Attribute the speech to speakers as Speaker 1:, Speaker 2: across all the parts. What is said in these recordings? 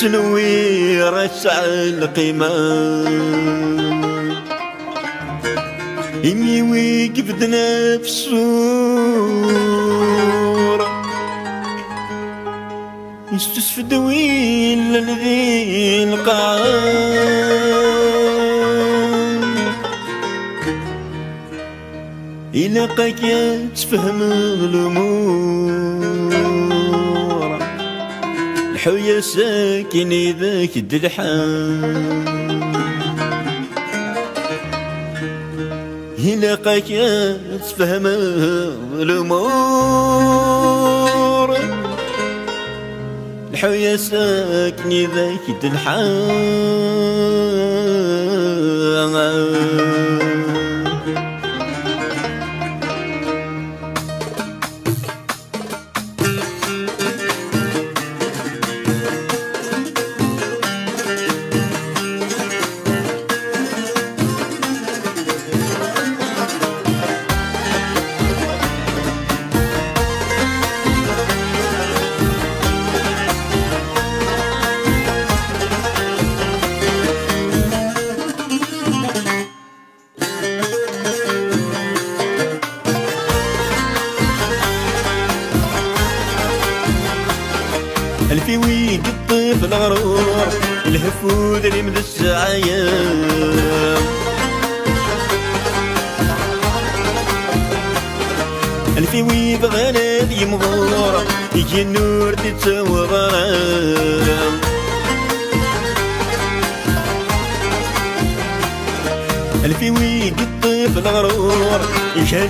Speaker 1: تنوي رسع القمام إمي ويقف في الصورة. يستسف دويل لذي القعام إلا قاك تفهم الأمور. الحوية ساكن ذاك دلحان يلاقاك تفهم الأمور. الحوية ساكن ذاك الدلحان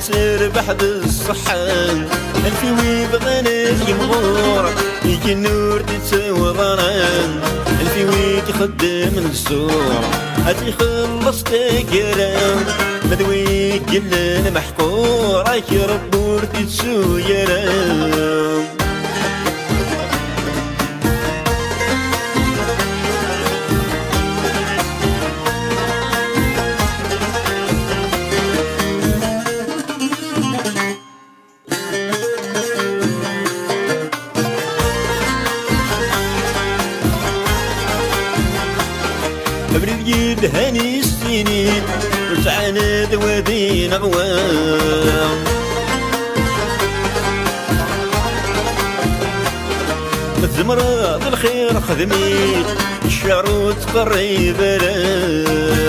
Speaker 1: تربح بعد الصحن الفي ويبغنز يمغور يجي النور تتوران الفي ويتخدم السور هاتي خلص تقران مدويك قلن محقور أكي ربور تتسويران هاني السنين رجعنا ودين أبوام الزمرة بالخير خدمي الشعر وتقري بلام.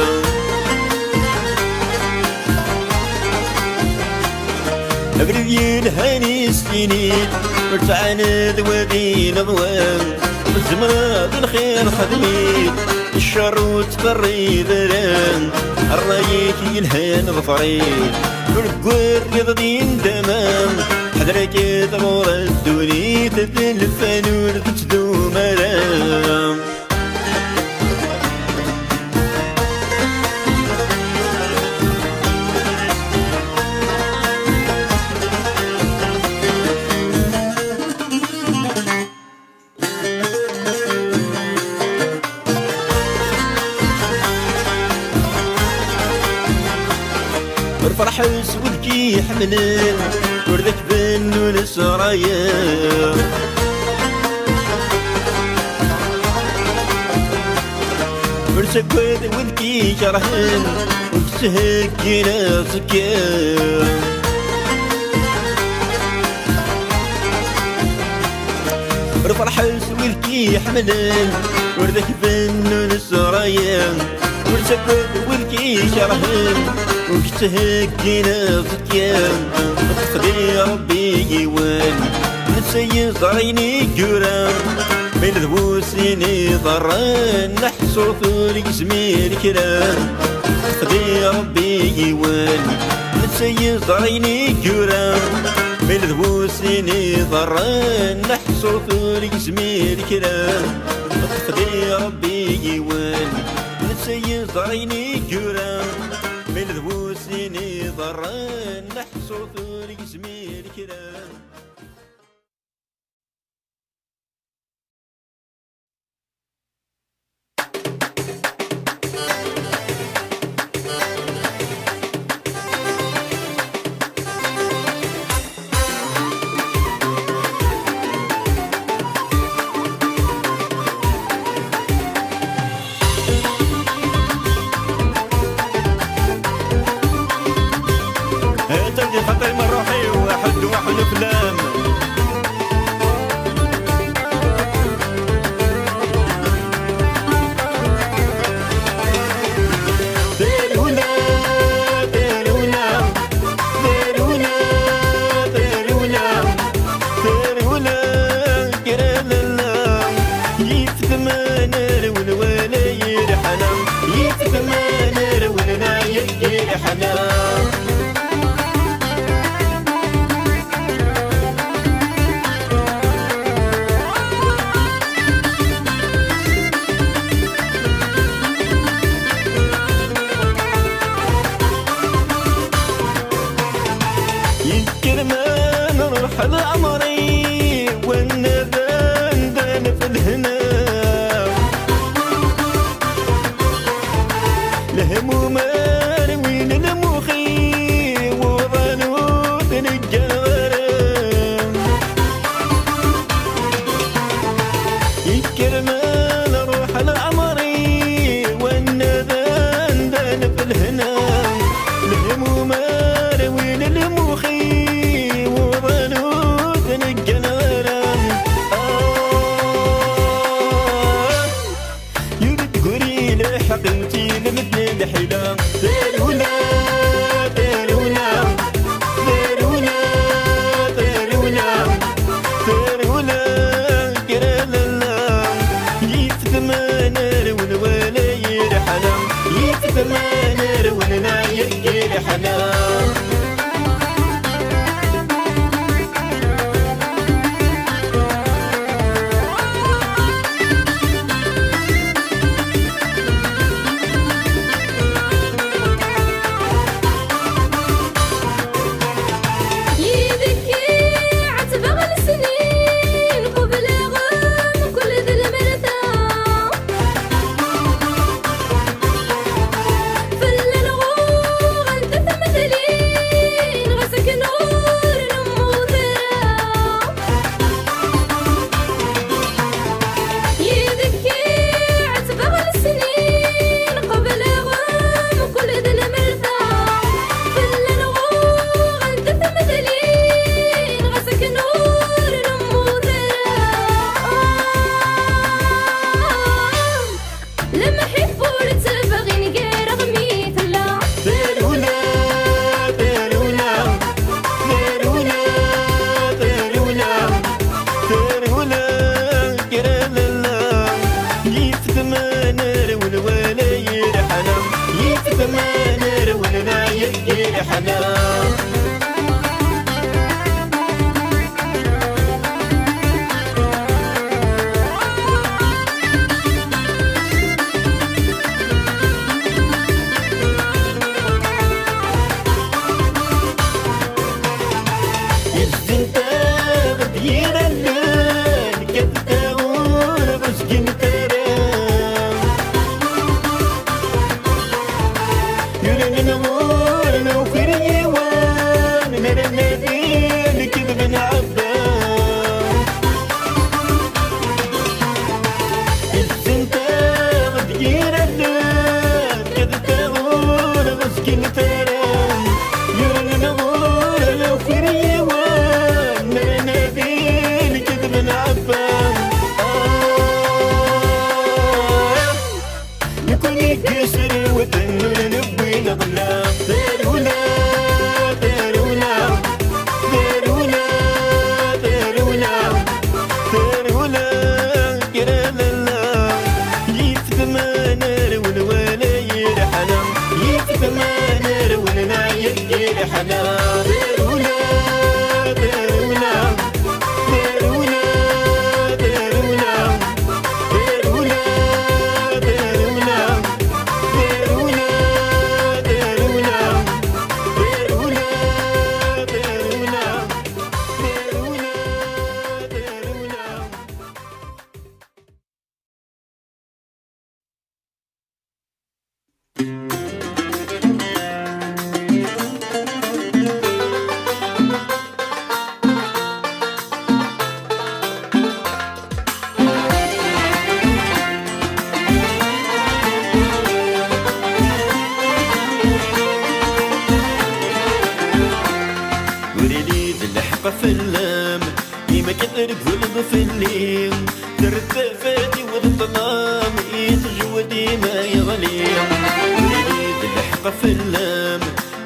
Speaker 1: أبريدي الهاني سكينين وتعاند ذوادي نظوام الزمرة بالخير خدمي الشر تقريب الرايك يلهان ظفرين والقور يضدين دمام حضرك تغور الدوني تتلفن وتتدو مرام الفرح سودكي يحملن وردك بنو نسرايا ورسك ود ودكي شرحن وتسهكي ناسك الفرح سودكي يحملن وردك بنو نسرايا ود ودكي شرحن وكتهكينا فتيان. تقدي ربي يوان. نسي زريني كوران بين ذبوسيني ضران نحصر ثوري زمير كران تقدي ربي يوان. نسي زريني كوران بين ذبوسيني ضران نحصر ثوري زمير كران تقدي ربي يوان. زريني كوران من ذبوسيني ضران نحصو ثوري زمير كرام يتثمن والولا يرحنا
Speaker 2: يذكي
Speaker 1: حنان. يضرب قلب في الليل ترتفاتي والظلام يتجودي ما يغلي وليد الحق في اللام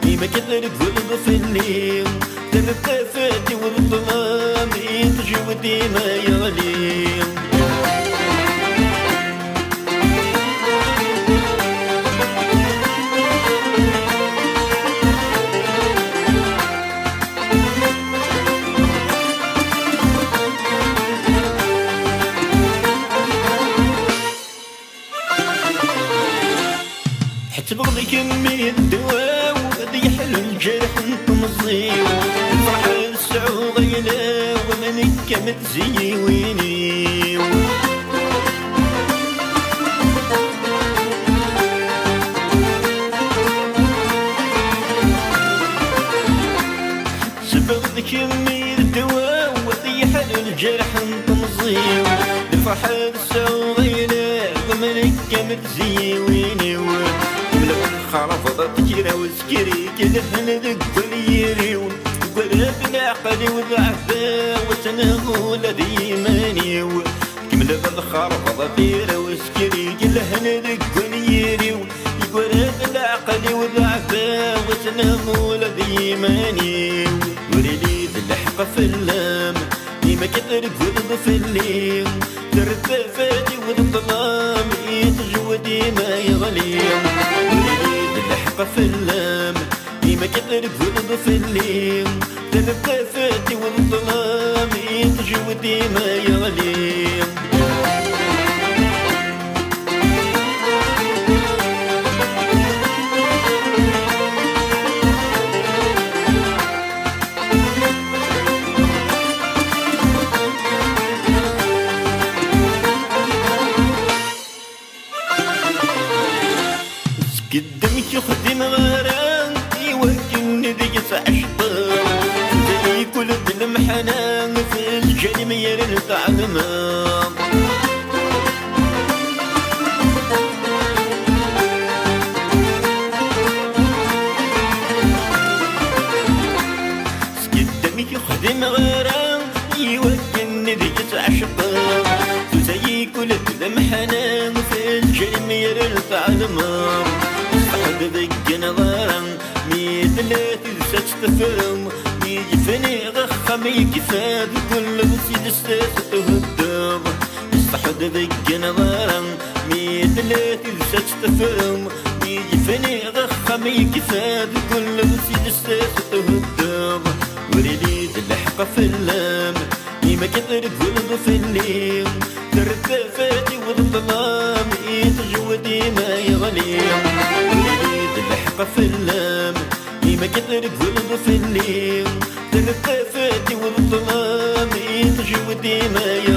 Speaker 1: ديما كضرب قلب في الليل ترتفاتي والظلام يتجودي ما يغلي يشمي الدواء وغادي يحل الجرح نطمزيو نفرح السعو غيلا وما نكا متزيويني سبغ ذكي الدواء وغادي يحل الجرح نطمزيو نفرح السعو غيلا وما نكا متزيويني رفضت كيرا وسكري كذبن ذقل يريون. قول بلا قلي وذعفا وتنغول ذي مانيو كمل بالخرفض كيرا وسكري كلهن ذقل يريون. قول بلا قلي وذعفا وتنغول ذي مانيو وريلي بالحق في اللام لما كثر قلب في الليل. ترتفع فلام ديما كترب في الليل تنبقى فاتي ونظلام ينتجي وديما يغليم يمير التعلم قدامي يخدم غيره يوكل ندية عشق تزي كل لمحنا في الجرم يرى الفعلم صحب ذك نظرا ميت لا تنسى تفهم يجفني غخم يكفى بكل السيف تهدم الصحد ذق نظرم ميت ليت تفرم يجفني ضخم يكفاد كل مسيد في اللام ما كثر قلب في الليل ترتفاتي والظلام يتجودي ما يغليم وريدي تلحق في اللام ما كثر قلب في الليل يتجودي ما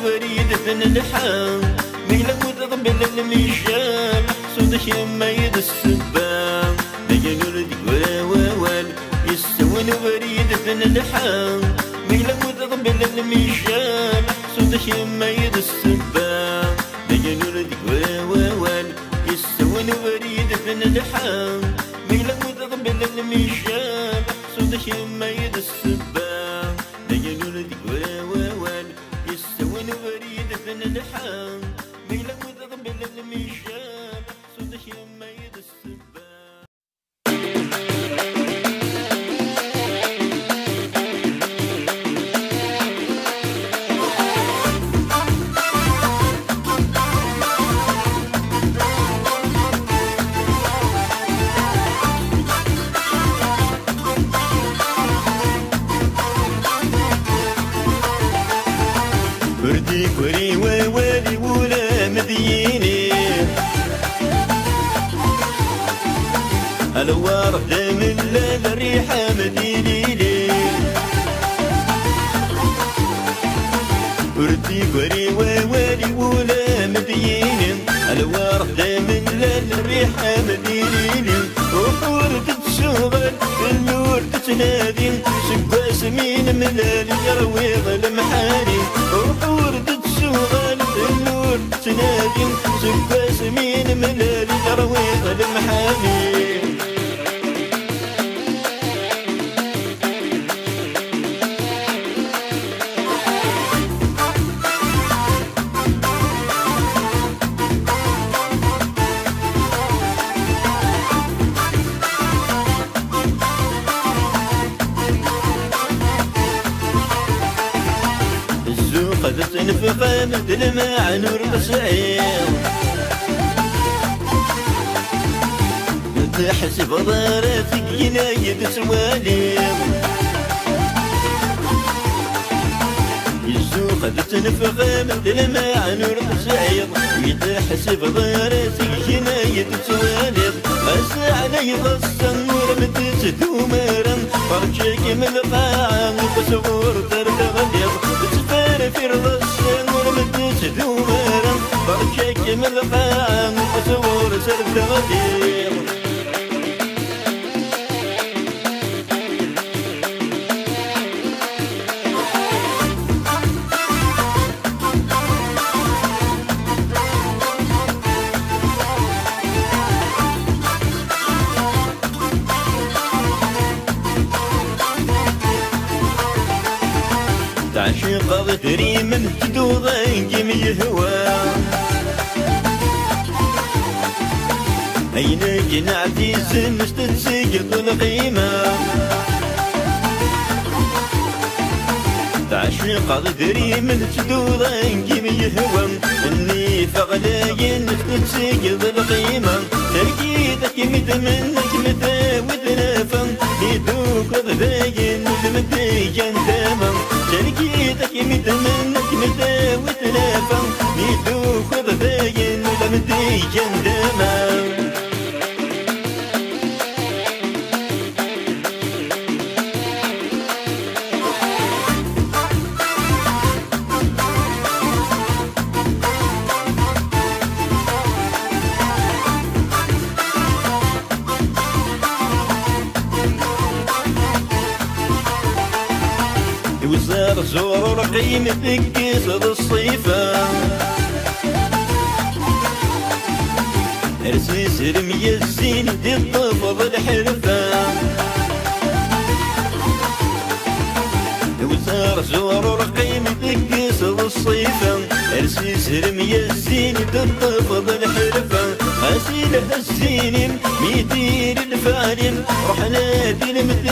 Speaker 1: الوريد في الحام بيلا وتقبل المشام سودا شما يد السبام. دجنوا لديك ووال يسوى الوريد في اللحام ميلا وتقبل المشام سودا شما يد السبام. دجنوا لديك ووال يسوى الوريد في اللحام ميلا وتقبل المشام سودا شما يد السبام. الوار دام الليل الريحة مديني لي وردي كوري ووالي ولا مديني الوار دام الليل الريحة مديني لي وحور النور تتنادي. سقاس مين ملالي يروي ظلم حالي وحور تتشغل النور تنادي سقاس مين ملالي يروي ظلم الصعير تحسب ضارتك ينايد سواليم الزوقة تنفق مثل ما نور الصعير يتحسب ضارتك ينايد سواليم بس علي الصنور مدت دومرا فرجك من القاعة وتصور ترتغلب تسفر في الصنور مدت دومرا فرجك من القاعة وتصور ترتغلب تعشق غدري من جدوضك يهوى أين جنعتي زمست تسقط القيمة؟ تعشق غدري من جدوضك يهوى إني فغلاين تسقط القيمة. تركيدك مت منك متى ودنافا يدوك ضباين المدي جندامة تركيدك وتلافى يدوخ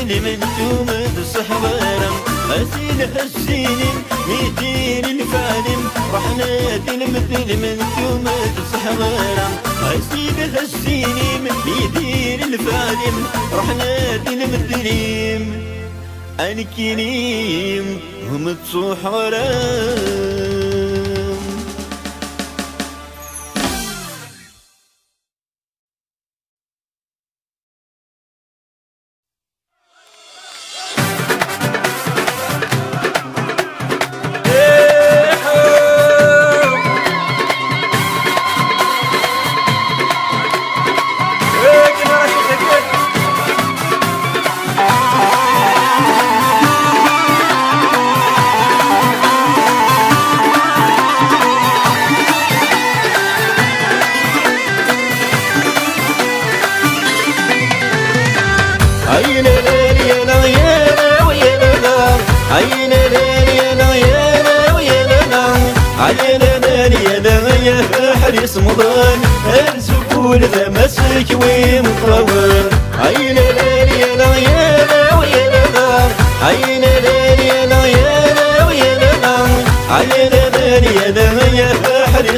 Speaker 1: توم الصحبارم غسيل الزين ميدير الفارم رحنا دي المثل من توم الصحبارم غسيل الزين ميدير الفارم رحنا دي المثل الكريم هم تصوح غرام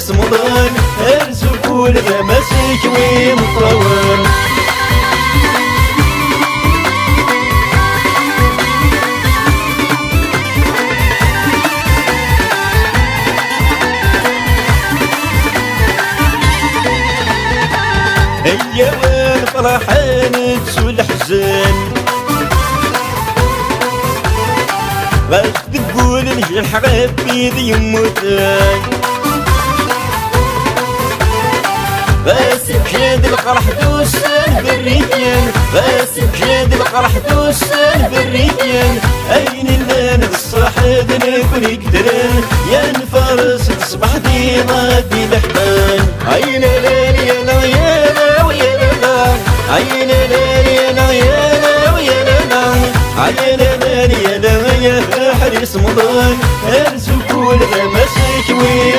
Speaker 1: حريص مضان ارزقون ذا مسك ومطول هيا وين فرحان تسول حزان باش تقول نجي الحراب بيدي بس بحيد القرح دوسان بالريان بس بحيد القرح دوسان بالريان أين اللي أنا الصاحب نكون يقدران يا نفرس تصبح دي غادي لحبان أين ليل يا لا يا لا ويا لا عين ليل يا لا يا لا ويا لا عين ليل يا يا حريص مضان ارزق ولا مسك ومطول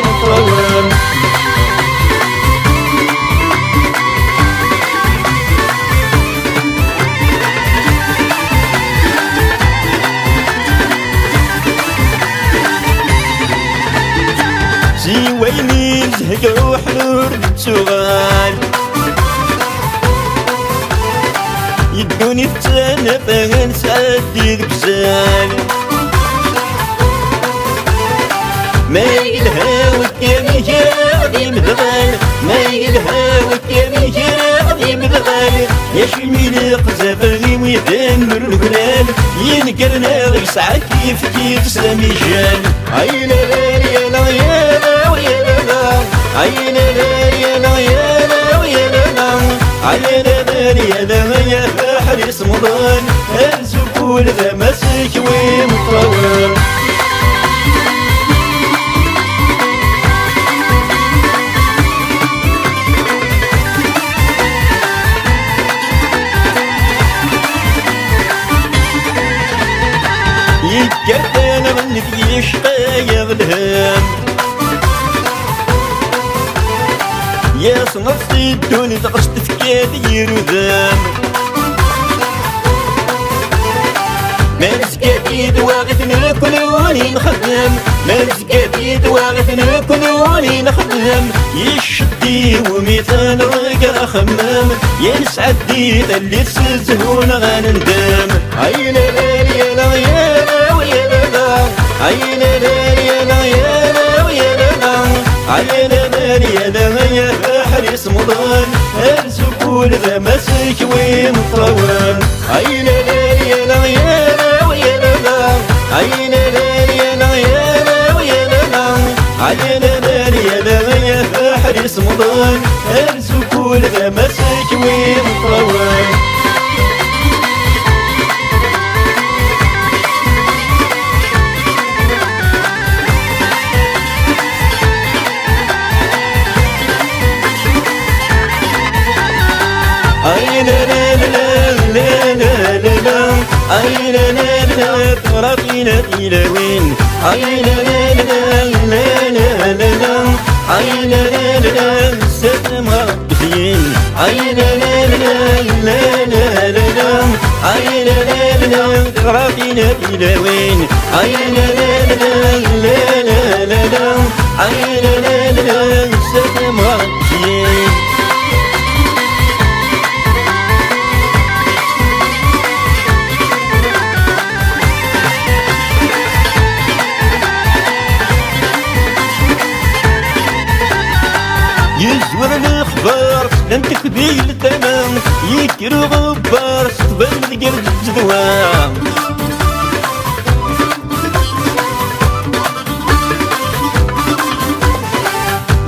Speaker 1: كيف سامي جان عين ليل يا لا يا لا ويا لا لا عين ليل يا لا يا لا ويا لا لا عين ليل يا لا يا حريص مضان ارزق ولد مسك في يشقى الهام يا صنفتي الدنيا تغشت في كادي رذام مارس كاديد واغث نكونوني نخدم. مارس كاديد واغث نكونوني نخدم. يشدي ومثال رقا خمام ينسعد دي اللي تسزهون غنندم عين ليل يا حريص مضان الزبون ذا مسك وين طوان عين ليلي انا ويانا ويانا عين ليلي انا ويانا ويانا عين ليلي انا ويانا حريص مضان ذا مسك وين لا أين لا لا ترقينا إلى وين أين لا لا لا لا لا لا أين لا لا ستما بخيين أين لا لا لا لا لا لا أين لا لا ترقينا إلى وين لن تكبي التمام يكرو غبار ستبان ذكر الزدوان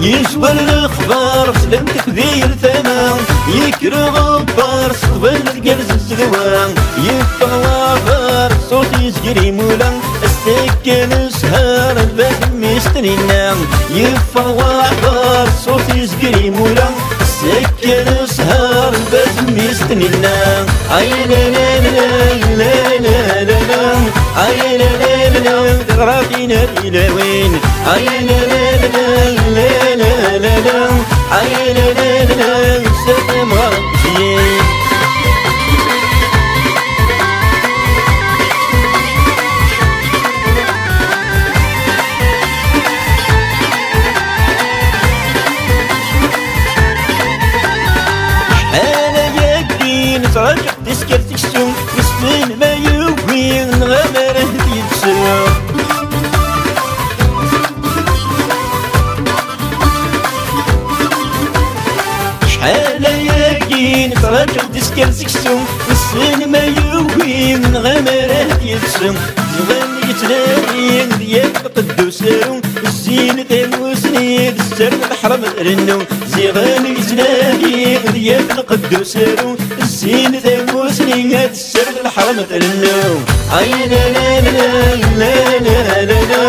Speaker 1: يجبر الاخبار سلم تكبير ثمام يكرو غبار ستبان ذكر الزدوان يفوافر صوت يزقري مولا السكن سهر الباب مستنينا يفوافر صوت يزقري مولا السكن سهر الباب مستنينا عين لا لا لا لا لا لا عين لا لا لا غراقينا إلى وين عين لا لا لا لا لا لا عين لا لا غمره يتسوم زغن يتلاقين ديال القدوس الزين تموسني السر الحرم رنو زغن يتلاقين ديال القدوس الزين تموسني السر الحرم رنو عين لا لا لا لا لا لا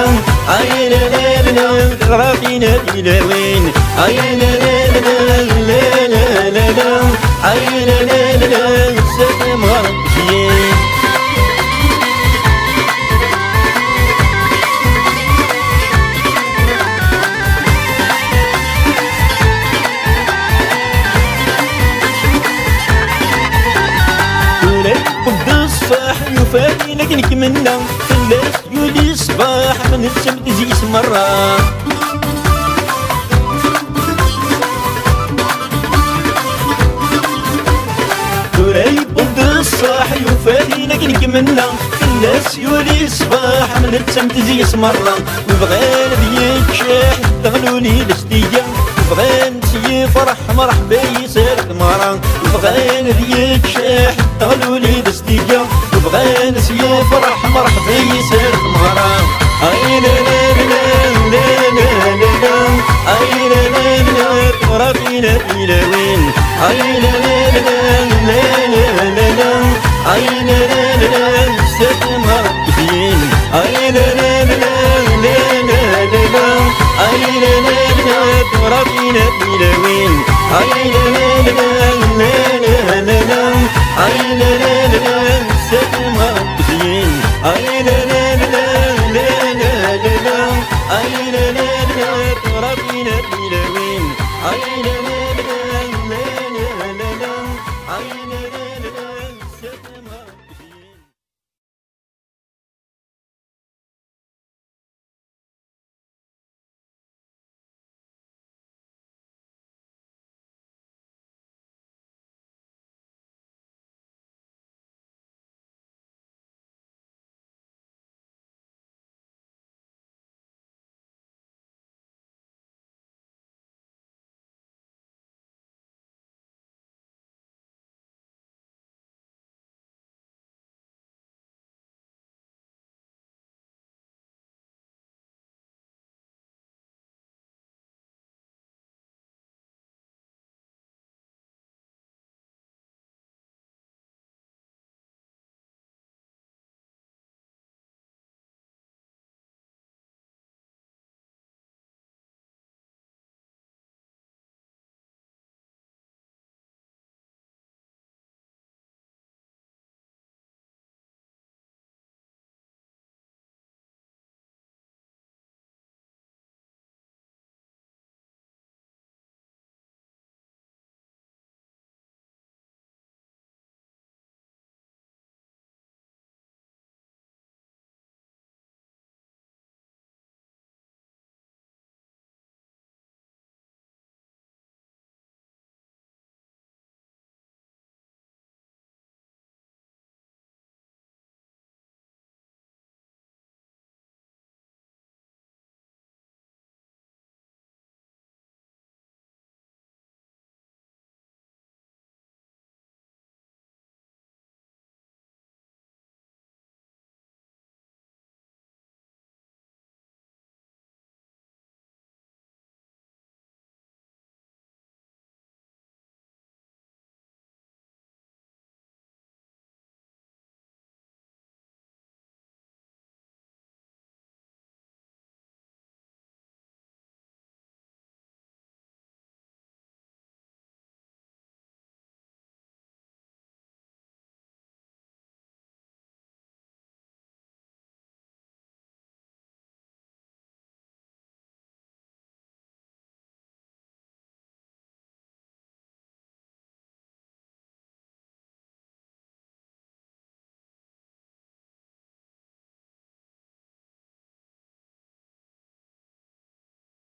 Speaker 1: عين لا لا غراقينا إلى وين عين لا لا لا لا لا لا عين لا لا سلام يفادي لك نكملنا خلاص يولي الصباح من الشمس زيس مرة ولاد قد الصباح يفادي لك نكملنا خلاص يولي الصباح من الشمس زيس مرة وبغينا بيك شاح تغلوني لستيا بغينا سي فرح مرحبا يصير مرة بغينا ذيك شاح تغلولي دستيجا بغينا سي فرح مرحبا يصير مرة اي لا لا لا لا لا لا لا اي لا لا لا ترابينا إلى وين اي لا لا لا لا لا لا لا اي لا لا لا سلم ربين اي لا لا لا لا لا لا لا اي لا لا لا ترابينا إلى وين اي لا لا لا لا لا لا اي لا لا لا